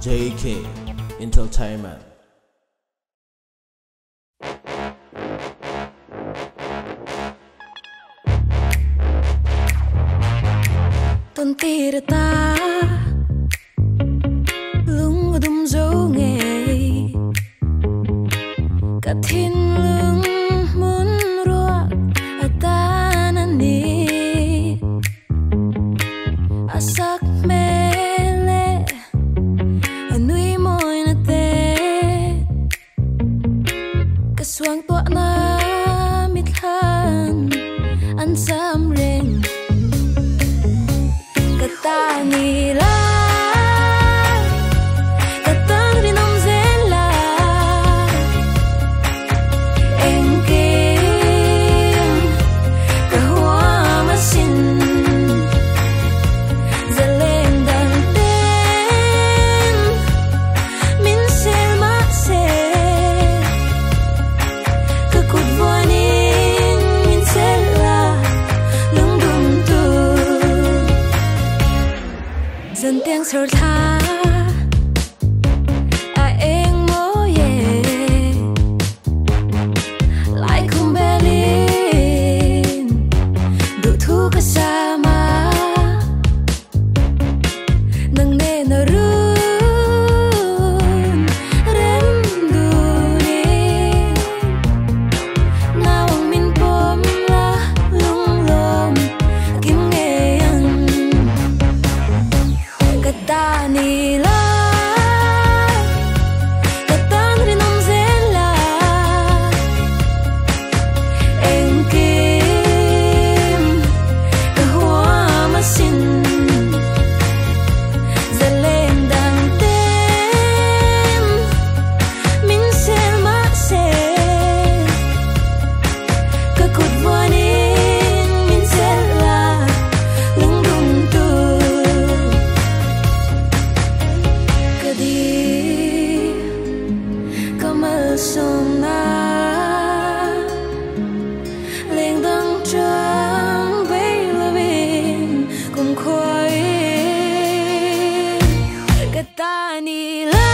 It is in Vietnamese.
JK Entertainment. Tontirata lung dum zo nghe. Cả thiên lương handsome dần tiếng sầu tha em mô ye lại không bên đủ thu cả sao 你了。Vanilla